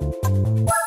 Bye.